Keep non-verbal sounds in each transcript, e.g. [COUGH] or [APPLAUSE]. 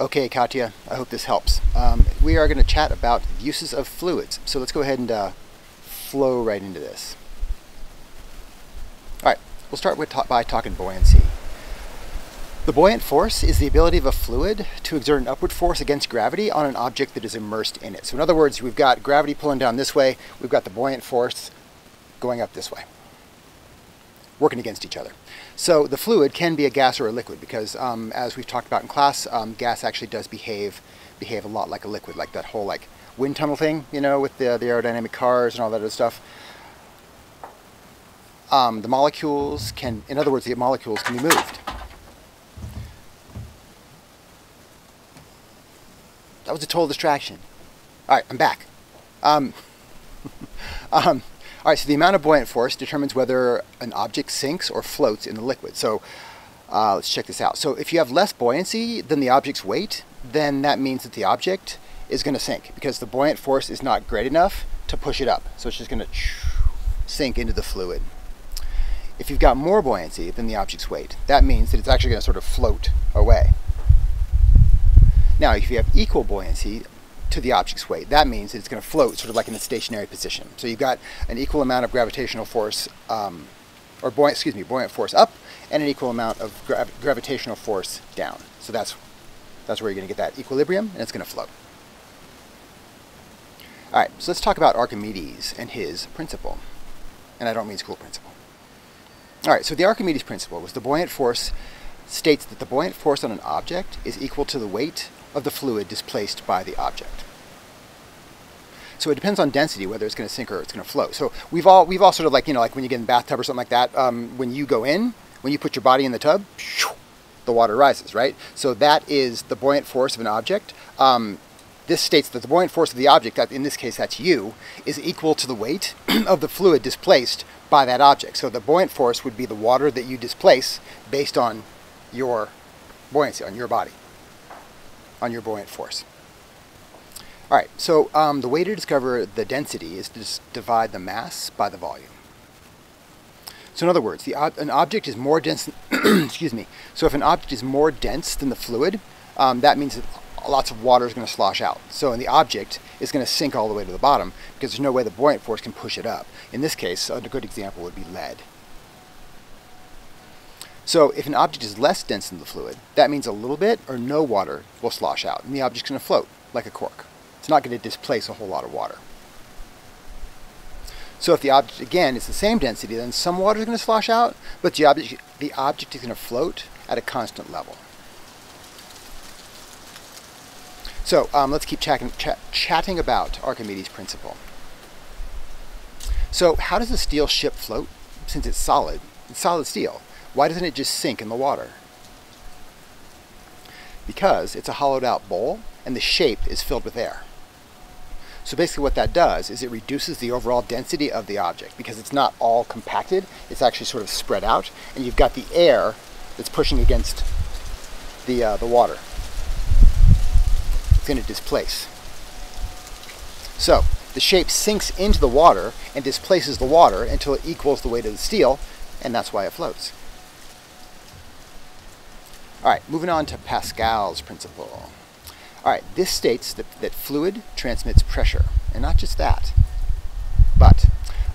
Okay, Katya, I hope this helps. Um, we are going to chat about uses of fluids. So let's go ahead and uh, flow right into this. All right, we'll start with ta by talking buoyancy. The buoyant force is the ability of a fluid to exert an upward force against gravity on an object that is immersed in it. So in other words, we've got gravity pulling down this way, we've got the buoyant force going up this way, working against each other. So the fluid can be a gas or a liquid because, um, as we've talked about in class, um, gas actually does behave behave a lot like a liquid, like that whole like wind tunnel thing, you know, with the, the aerodynamic cars and all that other stuff. Um, the molecules can, in other words, the molecules can be moved. That was a total distraction. All right, I'm back. Um, [LAUGHS] um, all right, so the amount of buoyant force determines whether an object sinks or floats in the liquid. So uh, let's check this out. So if you have less buoyancy than the object's weight, then that means that the object is going to sink because the buoyant force is not great enough to push it up. So it's just going to sink into the fluid. If you've got more buoyancy than the object's weight, that means that it's actually going to sort of float away. Now, if you have equal buoyancy, to the object's weight. That means it's going to float sort of like in a stationary position. So you've got an equal amount of gravitational force, um, or buoyant, excuse me, buoyant force up, and an equal amount of gra gravitational force down. So that's that's where you're going to get that equilibrium, and it's going to float. All right, so let's talk about Archimedes and his principle. And I don't mean school principle. All right, so the Archimedes principle was the buoyant force states that the buoyant force on an object is equal to the weight of the fluid displaced by the object. So it depends on density whether it's going to sink or it's going to float. So we've all we've all sort of like you know like when you get in the bathtub or something like that. Um, when you go in, when you put your body in the tub, the water rises, right? So that is the buoyant force of an object. Um, this states that the buoyant force of the object, that in this case that's you, is equal to the weight [CLEARS THROAT] of the fluid displaced by that object. So the buoyant force would be the water that you displace based on your buoyancy, on your body on your buoyant force. All right, so um, the way to discover the density is to divide the mass by the volume. So in other words, the, an object is more dense, [CLEARS THROAT] excuse me, so if an object is more dense than the fluid, um, that means that lots of water is going to slosh out. So in the object is going to sink all the way to the bottom because there's no way the buoyant force can push it up. In this case, a good example would be lead. So if an object is less dense than the fluid, that means a little bit or no water will slosh out, and the object's going to float like a cork. It's not going to displace a whole lot of water. So if the object, again, is the same density, then some water is going to slosh out, but the object, the object is going to float at a constant level. So um, let's keep chatting, ch chatting about Archimedes' principle. So how does a steel ship float? Since it's solid, it's solid steel. Why doesn't it just sink in the water? Because it's a hollowed out bowl and the shape is filled with air. So basically what that does is it reduces the overall density of the object because it's not all compacted, it's actually sort of spread out and you've got the air that's pushing against the, uh, the water. It's going to displace. So the shape sinks into the water and displaces the water until it equals the weight of the steel and that's why it floats. All right, moving on to Pascal's principle. All right, this states that, that fluid transmits pressure, and not just that, but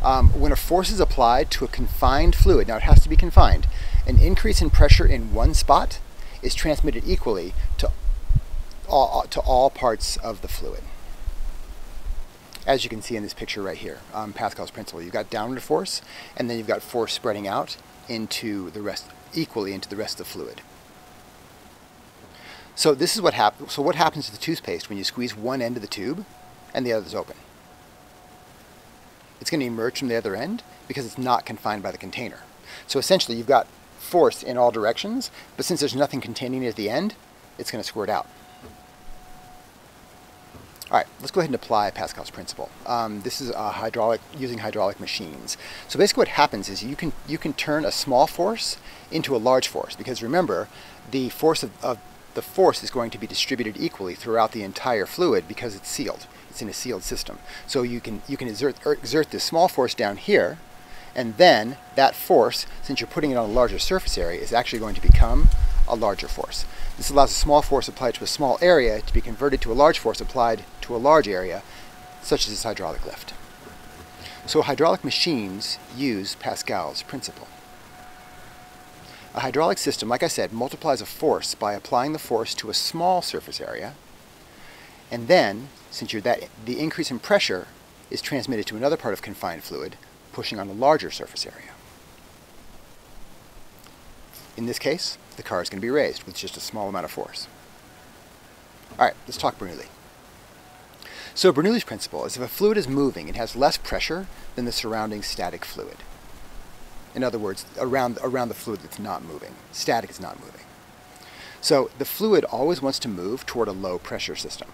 um, when a force is applied to a confined fluid, now it has to be confined, an increase in pressure in one spot is transmitted equally to all, to all parts of the fluid. As you can see in this picture right here, um, Pascal's principle, you've got downward force, and then you've got force spreading out into the rest, equally into the rest of the fluid. So this is what happens. So what happens to the toothpaste when you squeeze one end of the tube and the other is open? It's going to emerge from the other end because it's not confined by the container. So essentially you've got force in all directions, but since there's nothing containing it at the end, it's going to squirt out. All right, let's go ahead and apply Pascal's principle. Um, this is hydraulic using hydraulic machines. So basically what happens is you can you can turn a small force into a large force because remember the force of, of the force is going to be distributed equally throughout the entire fluid because it's sealed. It's in a sealed system. So you can, you can exert, er, exert this small force down here, and then that force, since you're putting it on a larger surface area, is actually going to become a larger force. This allows a small force applied to a small area to be converted to a large force applied to a large area, such as this hydraulic lift. So hydraulic machines use Pascal's principle. A hydraulic system, like I said, multiplies a force by applying the force to a small surface area, and then, since you're that, the increase in pressure is transmitted to another part of confined fluid, pushing on a larger surface area. In this case, the car is going to be raised with just a small amount of force. All right, let's talk Bernoulli. So Bernoulli's principle is if a fluid is moving, it has less pressure than the surrounding static fluid. In other words, around, around the fluid that's not moving. Static is not moving. So the fluid always wants to move toward a low pressure system.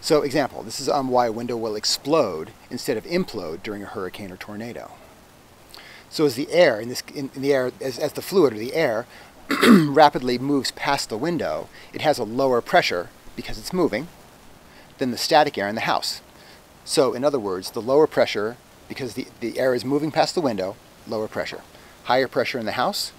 So example, this is um, why a window will explode instead of implode during a hurricane or tornado. So as the air, in, this, in, in the air, as, as the fluid or the air [CLEARS THROAT] rapidly moves past the window, it has a lower pressure because it's moving, than the static air in the house. So in other words, the lower pressure, because the, the air is moving past the window, lower pressure. Higher pressure in the house,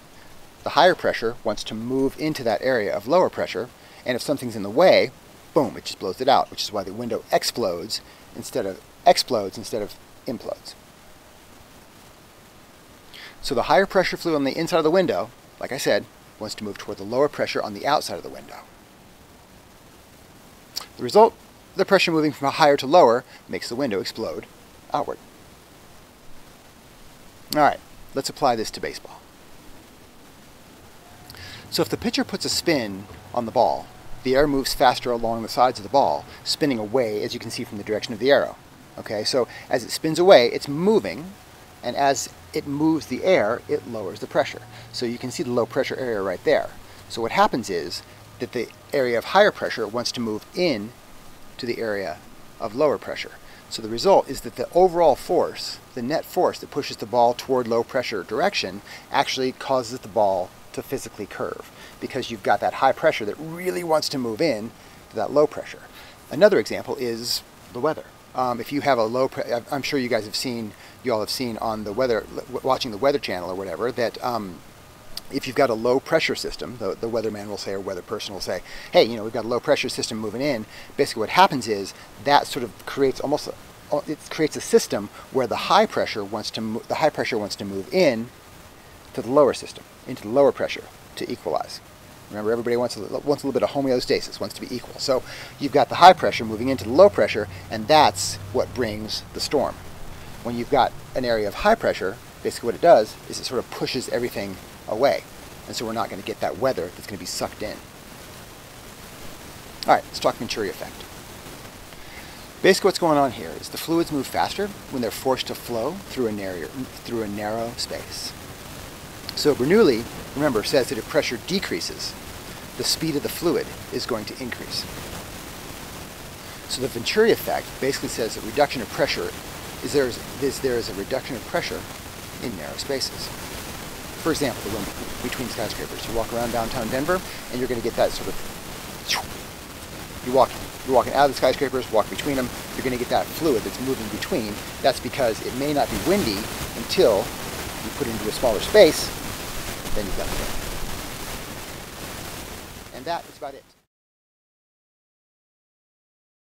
the higher pressure wants to move into that area of lower pressure, and if something's in the way, boom, it just blows it out, which is why the window explodes instead of explodes instead of implodes. So the higher pressure fluid on the inside of the window, like I said, wants to move toward the lower pressure on the outside of the window. The result the pressure moving from higher to lower makes the window explode outward. All right, let's apply this to baseball. So if the pitcher puts a spin on the ball, the air moves faster along the sides of the ball, spinning away, as you can see from the direction of the arrow. Okay, so as it spins away, it's moving, and as it moves the air, it lowers the pressure. So you can see the low pressure area right there. So what happens is that the area of higher pressure wants to move in to the area of lower pressure. So the result is that the overall force, the net force that pushes the ball toward low pressure direction, actually causes the ball to physically curve because you've got that high pressure that really wants to move in to that low pressure. Another example is the weather. Um, if you have a low, I'm sure you guys have seen, you all have seen on the weather, watching the Weather Channel or whatever, that um, if you've got a low pressure system, the, the weatherman will say, or weather person will say, hey, you know, we've got a low pressure system moving in. Basically, what happens is that sort of creates almost a, it creates a system where the high pressure wants to the high pressure wants to move in to the lower system, into the lower pressure to equalize. Remember, everybody wants a, wants a little bit of homeostasis, wants to be equal. So you've got the high pressure moving into the low pressure, and that's what brings the storm. When you've got an area of high pressure, basically what it does is it sort of pushes everything away. And so we're not going to get that weather that's going to be sucked in. All right, let's talk Venturi effect. Basically what's going on here is the fluids move faster when they're forced to flow through a narrow, through a narrow space. So Bernoulli, remember, says that if pressure decreases, the speed of the fluid is going to increase. So the Venturi effect basically says that reduction of pressure is there is, is there is a reduction of pressure in narrow spaces for example, the room between skyscrapers. You walk around downtown Denver, and you're going to get that sort of. You walk, you're walking out of the skyscrapers, walk between them. You're going to get that fluid that's moving between. That's because it may not be windy until you put it into a smaller space. Then you've got the. And that is about it.